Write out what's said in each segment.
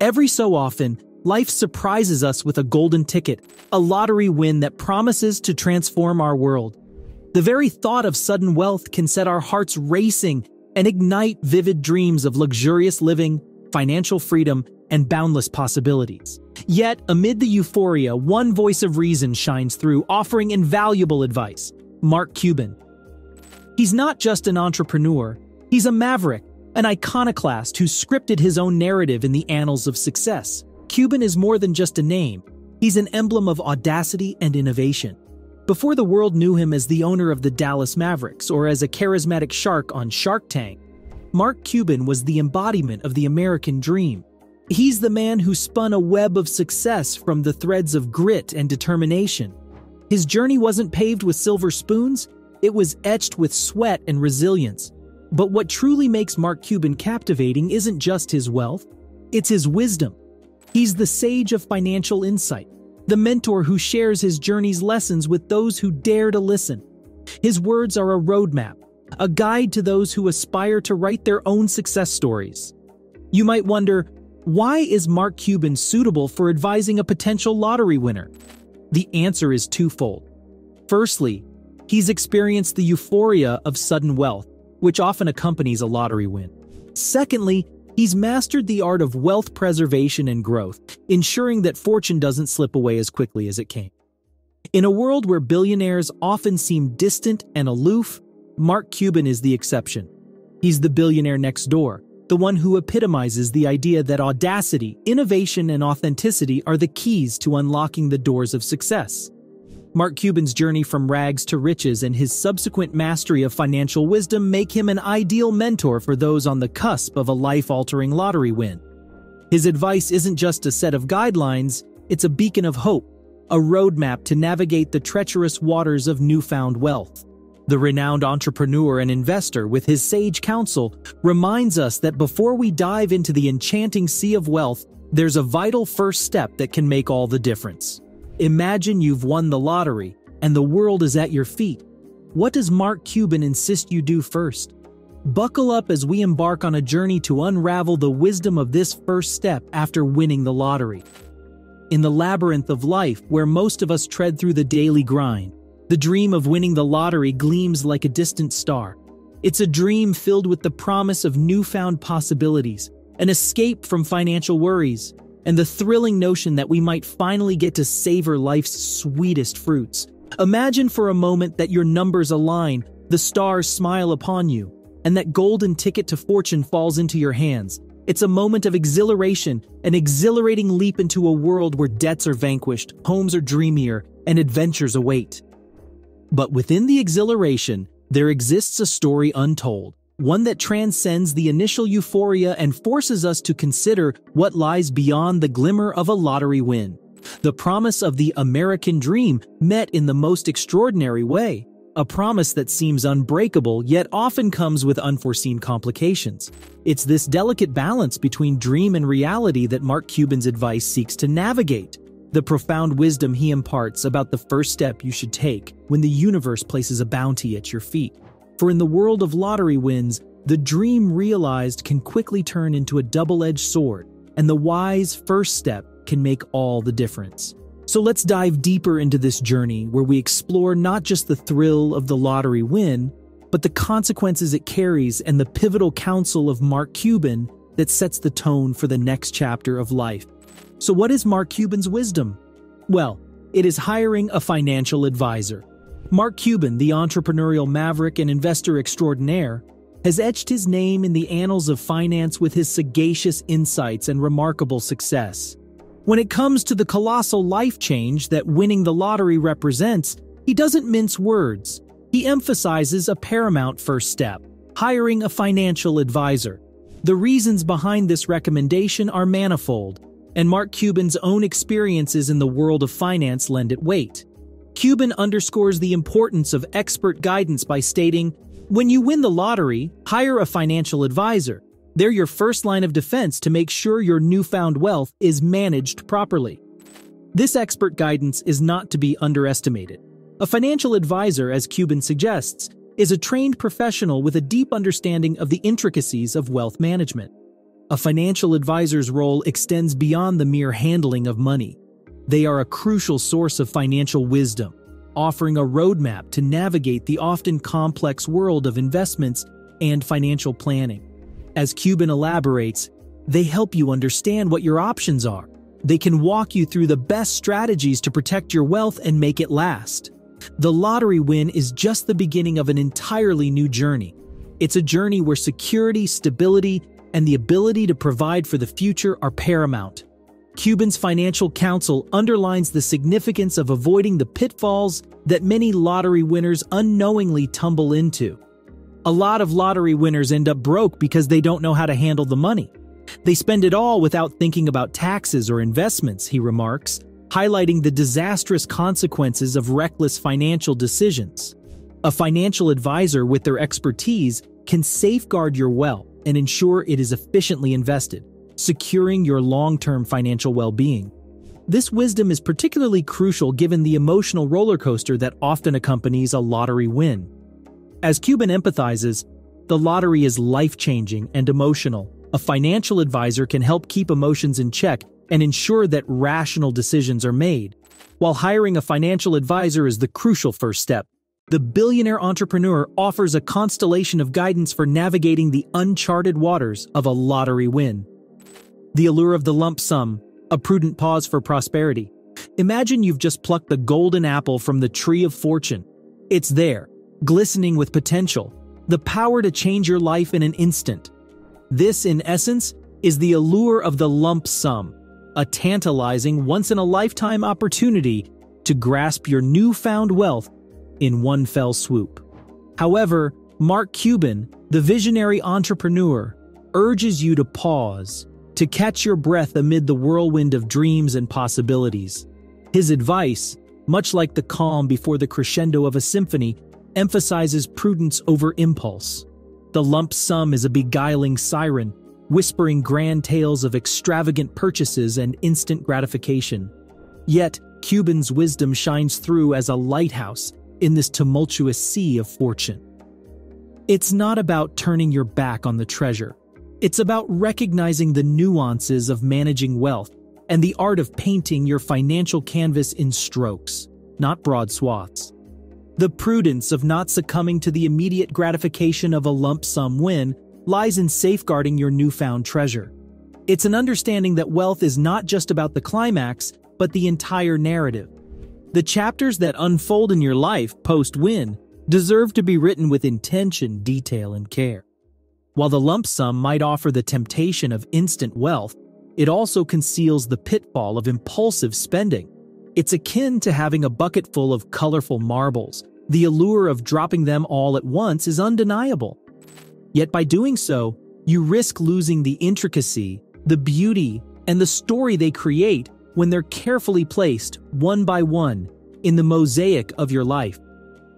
Every so often, life surprises us with a golden ticket, a lottery win that promises to transform our world. The very thought of sudden wealth can set our hearts racing and ignite vivid dreams of luxurious living, financial freedom, and boundless possibilities. Yet, amid the euphoria, one voice of reason shines through, offering invaluable advice Mark Cuban. He's not just an entrepreneur, he's a maverick, an iconoclast who scripted his own narrative in the annals of success. Cuban is more than just a name, he's an emblem of audacity and innovation. Before the world knew him as the owner of the Dallas Mavericks or as a charismatic shark on Shark Tank, Mark Cuban was the embodiment of the American dream. He's the man who spun a web of success from the threads of grit and determination. His journey wasn't paved with silver spoons, it was etched with sweat and resilience. But what truly makes Mark Cuban captivating isn't just his wealth, it's his wisdom. He's the sage of financial insight, the mentor who shares his journey's lessons with those who dare to listen. His words are a roadmap, a guide to those who aspire to write their own success stories. You might wonder, why is Mark Cuban suitable for advising a potential lottery winner? The answer is twofold. Firstly, he's experienced the euphoria of sudden wealth, which often accompanies a lottery win. Secondly, He's mastered the art of wealth preservation and growth, ensuring that fortune doesn't slip away as quickly as it came. In a world where billionaires often seem distant and aloof, Mark Cuban is the exception. He's the billionaire next door, the one who epitomizes the idea that audacity, innovation, and authenticity are the keys to unlocking the doors of success. Mark Cuban's journey from rags to riches and his subsequent mastery of financial wisdom make him an ideal mentor for those on the cusp of a life altering lottery win. His advice isn't just a set of guidelines, it's a beacon of hope, a roadmap to navigate the treacherous waters of newfound wealth. The renowned entrepreneur and investor, with his sage counsel, reminds us that before we dive into the enchanting sea of wealth, there's a vital first step that can make all the difference. Imagine you've won the lottery and the world is at your feet. What does Mark Cuban insist you do first? Buckle up as we embark on a journey to unravel the wisdom of this first step after winning the lottery. In the labyrinth of life, where most of us tread through the daily grind, the dream of winning the lottery gleams like a distant star. It's a dream filled with the promise of newfound possibilities, an escape from financial worries, and the thrilling notion that we might finally get to savor life's sweetest fruits. Imagine for a moment that your numbers align, the stars smile upon you, and that golden ticket to fortune falls into your hands. It's a moment of exhilaration, an exhilarating leap into a world where debts are vanquished, homes are dreamier, and adventures await. But within the exhilaration, there exists a story untold, one that transcends the initial euphoria and forces us to consider what lies beyond the glimmer of a lottery win. The promise of the American dream met in the most extraordinary way. A promise that seems unbreakable yet often comes with unforeseen complications. It's this delicate balance between dream and reality that Mark Cuban's advice seeks to navigate. The profound wisdom he imparts about the first step you should take when the universe places a bounty at your feet. For in the world of lottery wins, the dream realized can quickly turn into a double edged sword, and the wise first step can make all the difference. So let's dive deeper into this journey where we explore not just the thrill of the lottery win, but the consequences it carries and the pivotal counsel of Mark Cuban that sets the tone for the next chapter of life. So, what is Mark Cuban's wisdom? Well, it is hiring a financial advisor. Mark Cuban, the entrepreneurial maverick and investor extraordinaire, has etched his name in the annals of finance with his sagacious insights and remarkable success. When it comes to the colossal life change that winning the lottery represents, he doesn't mince words. He emphasizes a paramount first step hiring a financial advisor. The reasons behind this recommendation are manifold, and Mark Cuban's own experiences in the world of finance lend it weight. Cuban underscores the importance of expert guidance by stating, When you win the lottery, hire a financial advisor. They're your first line of defense to make sure your newfound wealth is managed properly. This expert guidance is not to be underestimated. A financial advisor, as Cuban suggests, is a trained professional with a deep understanding of the intricacies of wealth management. A financial advisor's role extends beyond the mere handling of money. They are a crucial source of financial wisdom, offering a roadmap to navigate the often complex world of investments and financial planning. As Cuban elaborates, they help you understand what your options are. They can walk you through the best strategies to protect your wealth and make it last. The lottery win is just the beginning of an entirely new journey. It's a journey where security, stability, and the ability to provide for the future are paramount. Cuban's financial counsel underlines the significance of avoiding the pitfalls that many lottery winners unknowingly tumble into. A lot of lottery winners end up broke because they don't know how to handle the money. They spend it all without thinking about taxes or investments, he remarks, highlighting the disastrous consequences of reckless financial decisions. A financial advisor with their expertise can safeguard your wealth and ensure it is efficiently invested, securing your long term financial well being. This wisdom is particularly crucial given the emotional roller coaster that often accompanies a lottery win. As Cuban empathizes, the lottery is life changing and emotional. A financial advisor can help keep emotions in check and ensure that rational decisions are made, while hiring a financial advisor is the crucial first step. The billionaire entrepreneur offers a constellation of guidance for navigating the uncharted waters of a lottery win. The allure of the lump sum, a prudent pause for prosperity. Imagine you've just plucked the golden apple from the tree of fortune. It's there, glistening with potential, the power to change your life in an instant. This, in essence, is the allure of the lump sum, a tantalizing once in a lifetime opportunity to grasp your newfound wealth in one fell swoop. However, Mark Cuban, the visionary entrepreneur, urges you to pause, to catch your breath amid the whirlwind of dreams and possibilities. His advice, much like the calm before the crescendo of a symphony, emphasizes prudence over impulse. The lump sum is a beguiling siren, whispering grand tales of extravagant purchases and instant gratification. Yet, Cuban's wisdom shines through as a lighthouse in this tumultuous sea of fortune. It's not about turning your back on the treasure. It's about recognizing the nuances of managing wealth and the art of painting your financial canvas in strokes, not broad swaths. The prudence of not succumbing to the immediate gratification of a lump sum win lies in safeguarding your newfound treasure. It's an understanding that wealth is not just about the climax, but the entire narrative. The chapters that unfold in your life post win deserve to be written with intention, detail, and care. While the lump sum might offer the temptation of instant wealth, it also conceals the pitfall of impulsive spending. It's akin to having a bucket full of colorful marbles. The allure of dropping them all at once is undeniable. Yet by doing so, you risk losing the intricacy, the beauty, and the story they create when they're carefully placed, one by one, in the mosaic of your life.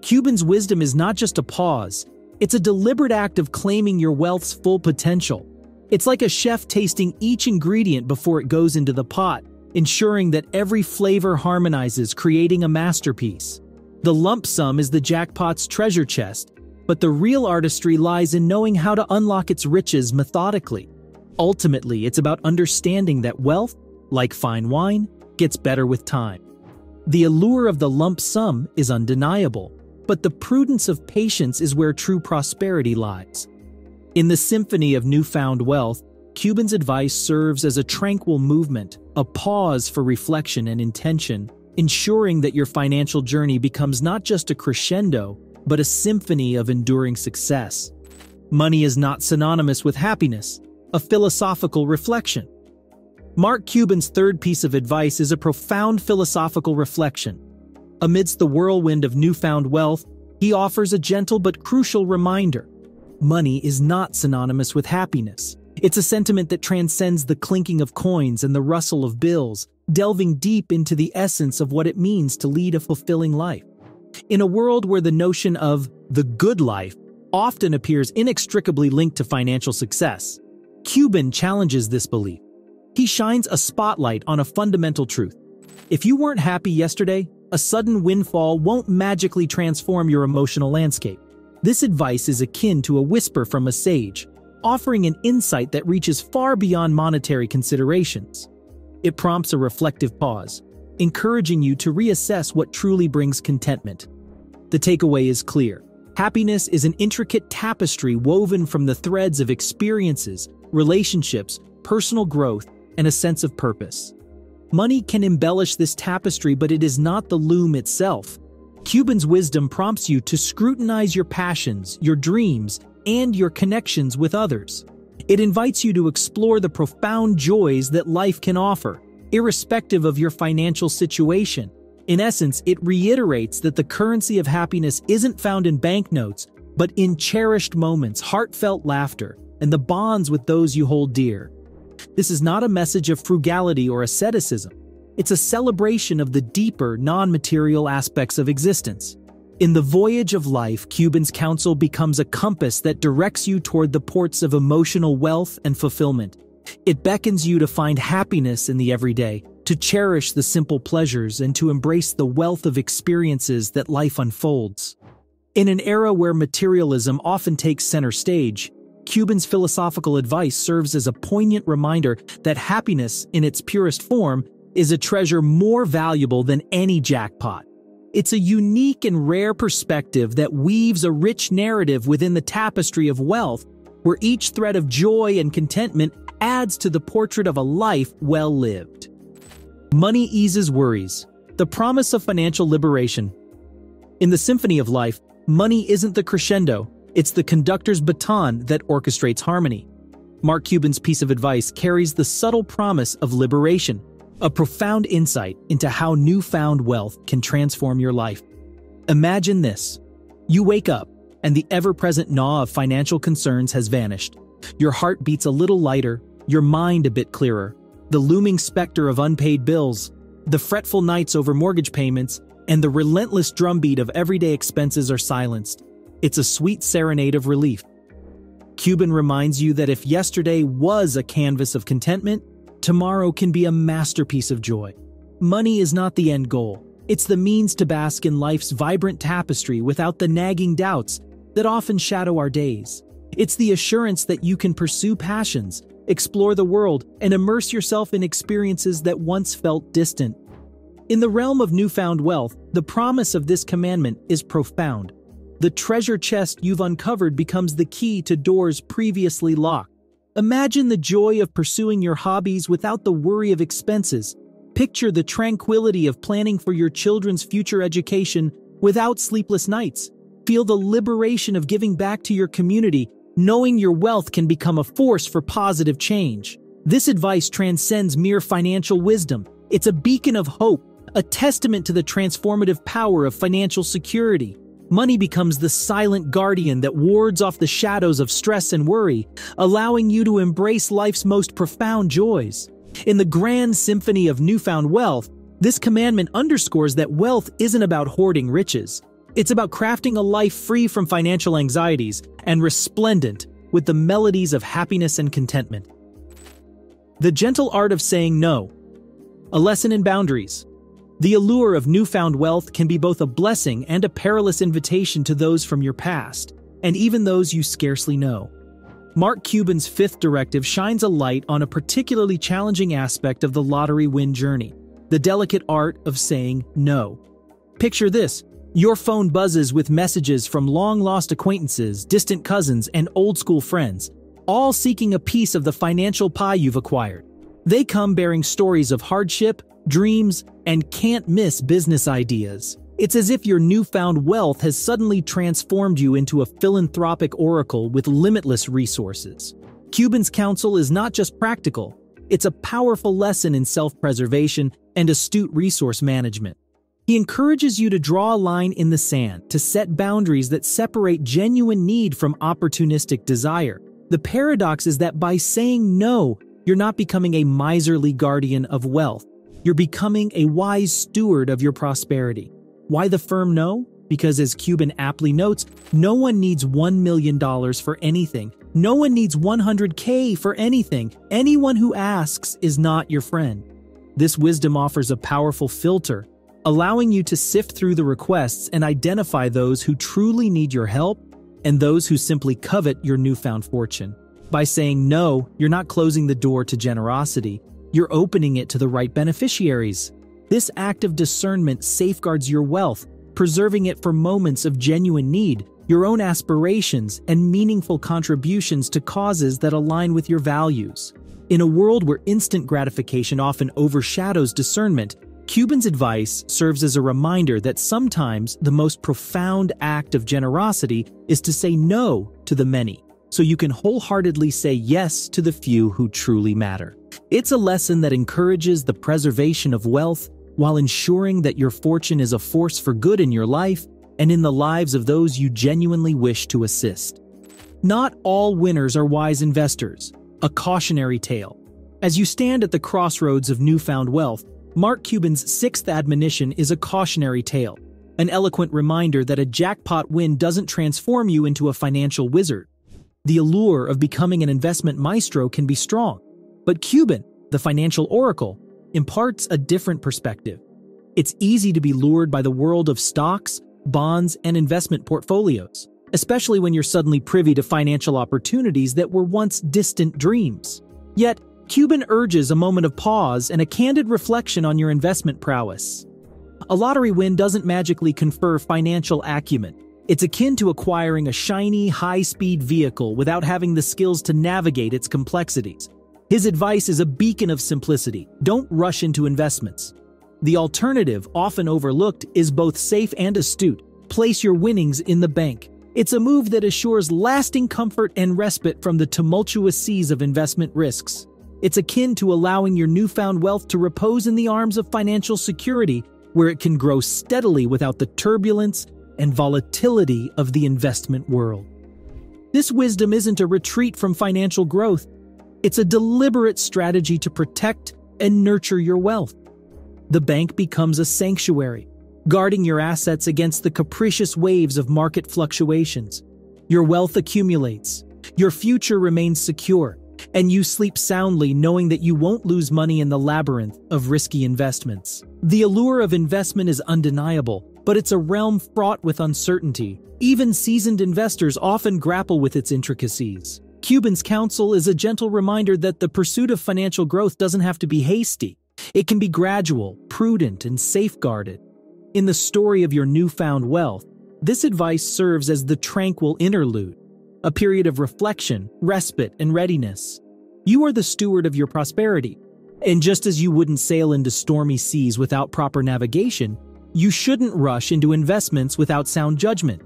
Cuban's wisdom is not just a pause, it's a deliberate act of claiming your wealth's full potential. It's like a chef tasting each ingredient before it goes into the pot, ensuring that every flavor harmonizes, creating a masterpiece. The lump sum is the jackpot's treasure chest, but the real artistry lies in knowing how to unlock its riches methodically. Ultimately, it's about understanding that wealth, like fine wine, gets better with time. The allure of the lump sum is undeniable, but the prudence of patience is where true prosperity lies. In the symphony of newfound wealth, Cuban's advice serves as a tranquil movement, a pause for reflection and intention, ensuring that your financial journey becomes not just a crescendo, but a symphony of enduring success. Money is not synonymous with happiness, a philosophical reflection. Mark Cuban's third piece of advice is a profound philosophical reflection. Amidst the whirlwind of newfound wealth, he offers a gentle but crucial reminder. Money is not synonymous with happiness. It's a sentiment that transcends the clinking of coins and the rustle of bills, delving deep into the essence of what it means to lead a fulfilling life. In a world where the notion of the good life often appears inextricably linked to financial success, Cuban challenges this belief. He shines a spotlight on a fundamental truth. If you weren't happy yesterday, a sudden windfall won't magically transform your emotional landscape. This advice is akin to a whisper from a sage, offering an insight that reaches far beyond monetary considerations. It prompts a reflective pause, encouraging you to reassess what truly brings contentment. The takeaway is clear. Happiness is an intricate tapestry woven from the threads of experiences, relationships, personal growth, and a sense of purpose. Money can embellish this tapestry, but it is not the loom itself. Cuban's wisdom prompts you to scrutinize your passions, your dreams, and your connections with others. It invites you to explore the profound joys that life can offer, irrespective of your financial situation. In essence, it reiterates that the currency of happiness isn't found in banknotes, but in cherished moments, heartfelt laughter, and the bonds with those you hold dear. This is not a message of frugality or asceticism. It's a celebration of the deeper, non material aspects of existence. In the voyage of life, Cuban's counsel becomes a compass that directs you toward the ports of emotional wealth and fulfillment. It beckons you to find happiness in the everyday, to cherish the simple pleasures, and to embrace the wealth of experiences that life unfolds. In an era where materialism often takes center stage, Cuban's philosophical advice serves as a poignant reminder that happiness, in its purest form, is a treasure more valuable than any jackpot. It's a unique and rare perspective that weaves a rich narrative within the tapestry of wealth, where each thread of joy and contentment adds to the portrait of a life well lived. Money eases worries, the promise of financial liberation. In the symphony of life, money isn't the crescendo, it's the conductor's baton that orchestrates harmony. Mark Cuban's piece of advice carries the subtle promise of liberation, a profound insight into how newfound wealth can transform your life. Imagine this. You wake up, and the ever-present gnaw of financial concerns has vanished. Your heart beats a little lighter, your mind a bit clearer. The looming specter of unpaid bills, the fretful nights over mortgage payments, and the relentless drumbeat of everyday expenses are silenced. It's a sweet serenade of relief. Cuban reminds you that if yesterday was a canvas of contentment, tomorrow can be a masterpiece of joy. Money is not the end goal. It's the means to bask in life's vibrant tapestry without the nagging doubts that often shadow our days. It's the assurance that you can pursue passions, explore the world, and immerse yourself in experiences that once felt distant. In the realm of newfound wealth, the promise of this commandment is profound. The treasure chest you've uncovered becomes the key to doors previously locked. Imagine the joy of pursuing your hobbies without the worry of expenses. Picture the tranquility of planning for your children's future education without sleepless nights. Feel the liberation of giving back to your community, knowing your wealth can become a force for positive change. This advice transcends mere financial wisdom. It's a beacon of hope, a testament to the transformative power of financial security. Money becomes the silent guardian that wards off the shadows of stress and worry, allowing you to embrace life's most profound joys. In the grand symphony of newfound wealth, this commandment underscores that wealth isn't about hoarding riches. It's about crafting a life free from financial anxieties and resplendent with the melodies of happiness and contentment. The gentle art of saying no. A lesson in boundaries. The allure of newfound wealth can be both a blessing and a perilous invitation to those from your past, and even those you scarcely know. Mark Cuban's fifth directive shines a light on a particularly challenging aspect of the lottery win journey the delicate art of saying no. Picture this your phone buzzes with messages from long lost acquaintances, distant cousins, and old school friends, all seeking a piece of the financial pie you've acquired. They come bearing stories of hardship, dreams, and can't miss business ideas. It's as if your newfound wealth has suddenly transformed you into a philanthropic oracle with limitless resources. Cuban's counsel is not just practical, it's a powerful lesson in self preservation and astute resource management. He encourages you to draw a line in the sand, to set boundaries that separate genuine need from opportunistic desire. The paradox is that by saying no, you're not becoming a miserly guardian of wealth. You're becoming a wise steward of your prosperity. Why the firm no? Because as Cuban aptly notes, no one needs $1 million for anything. No one needs 100K for anything. Anyone who asks is not your friend. This wisdom offers a powerful filter, allowing you to sift through the requests and identify those who truly need your help and those who simply covet your newfound fortune. By saying no, you're not closing the door to generosity, you're opening it to the right beneficiaries. This act of discernment safeguards your wealth, preserving it for moments of genuine need, your own aspirations, and meaningful contributions to causes that align with your values. In a world where instant gratification often overshadows discernment, Cuban's advice serves as a reminder that sometimes the most profound act of generosity is to say no to the many, so you can wholeheartedly say yes to the few who truly matter. It's a lesson that encourages the preservation of wealth while ensuring that your fortune is a force for good in your life and in the lives of those you genuinely wish to assist. Not all winners are wise investors. A cautionary tale. As you stand at the crossroads of newfound wealth, Mark Cuban's sixth admonition is a cautionary tale, an eloquent reminder that a jackpot win doesn't transform you into a financial wizard. The allure of becoming an investment maestro can be strong, but Cuban, the financial oracle, imparts a different perspective. It's easy to be lured by the world of stocks, bonds, and investment portfolios, especially when you're suddenly privy to financial opportunities that were once distant dreams. Yet, Cuban urges a moment of pause and a candid reflection on your investment prowess. A lottery win doesn't magically confer financial acumen. It's akin to acquiring a shiny, high speed vehicle without having the skills to navigate its complexities. His advice is a beacon of simplicity don't rush into investments. The alternative, often overlooked, is both safe and astute. Place your winnings in the bank. It's a move that assures lasting comfort and respite from the tumultuous seas of investment risks. It's akin to allowing your newfound wealth to repose in the arms of financial security, where it can grow steadily without the turbulence and volatility of the investment world. This wisdom isn't a retreat from financial growth, it's a deliberate strategy to protect and nurture your wealth. The bank becomes a sanctuary, guarding your assets against the capricious waves of market fluctuations. Your wealth accumulates, your future remains secure, and you sleep soundly knowing that you won't lose money in the labyrinth of risky investments. The allure of investment is undeniable, but it's a realm fraught with uncertainty. Even seasoned investors often grapple with its intricacies. Cuban's counsel is a gentle reminder that the pursuit of financial growth doesn't have to be hasty. It can be gradual, prudent, and safeguarded. In the story of your newfound wealth, this advice serves as the tranquil interlude, a period of reflection, respite, and readiness. You are the steward of your prosperity. And just as you wouldn't sail into stormy seas without proper navigation, you shouldn't rush into investments without sound judgment.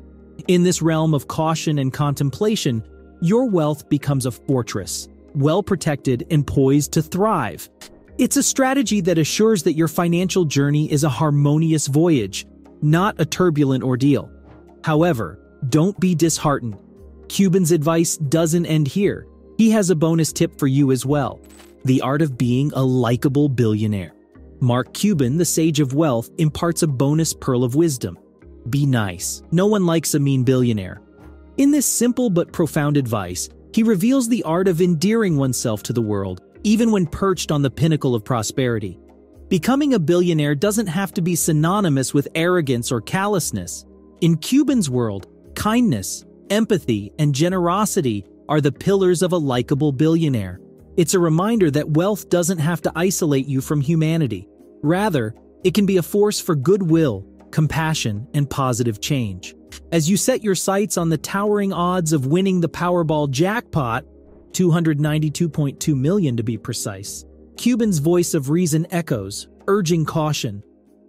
In this realm of caution and contemplation, your wealth becomes a fortress, well protected and poised to thrive. It's a strategy that assures that your financial journey is a harmonious voyage, not a turbulent ordeal. However, don't be disheartened. Cuban's advice doesn't end here. He has a bonus tip for you as well the art of being a likable billionaire. Mark Cuban, the sage of wealth, imparts a bonus pearl of wisdom. Be nice. No one likes a mean billionaire. In this simple but profound advice, he reveals the art of endearing oneself to the world, even when perched on the pinnacle of prosperity. Becoming a billionaire doesn't have to be synonymous with arrogance or callousness. In Cuban's world, kindness, empathy, and generosity are the pillars of a likable billionaire. It's a reminder that wealth doesn't have to isolate you from humanity. Rather, it can be a force for goodwill, compassion, and positive change. As you set your sights on the towering odds of winning the Powerball jackpot, 292.2 million to be precise, Cuban's voice of reason echoes, urging caution.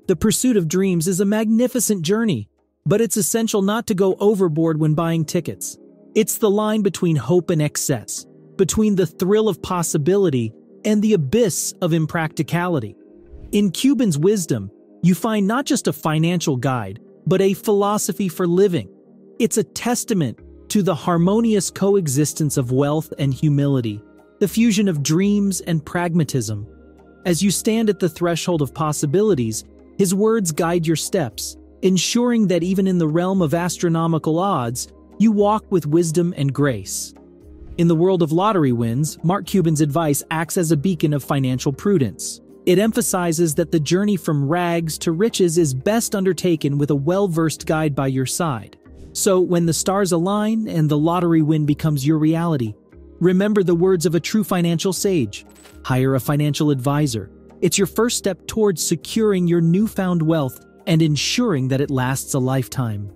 The pursuit of dreams is a magnificent journey, but it's essential not to go overboard when buying tickets. It's the line between hope and excess, between the thrill of possibility and the abyss of impracticality. In Cuban's wisdom, you find not just a financial guide, but a philosophy for living. It's a testament to the harmonious coexistence of wealth and humility, the fusion of dreams and pragmatism. As you stand at the threshold of possibilities, his words guide your steps, ensuring that even in the realm of astronomical odds, you walk with wisdom and grace. In the world of lottery wins, Mark Cuban's advice acts as a beacon of financial prudence. It emphasizes that the journey from rags to riches is best undertaken with a well versed guide by your side. So, when the stars align and the lottery win becomes your reality, Remember the words of a true financial sage hire a financial advisor. It's your first step towards securing your newfound wealth and ensuring that it lasts a lifetime.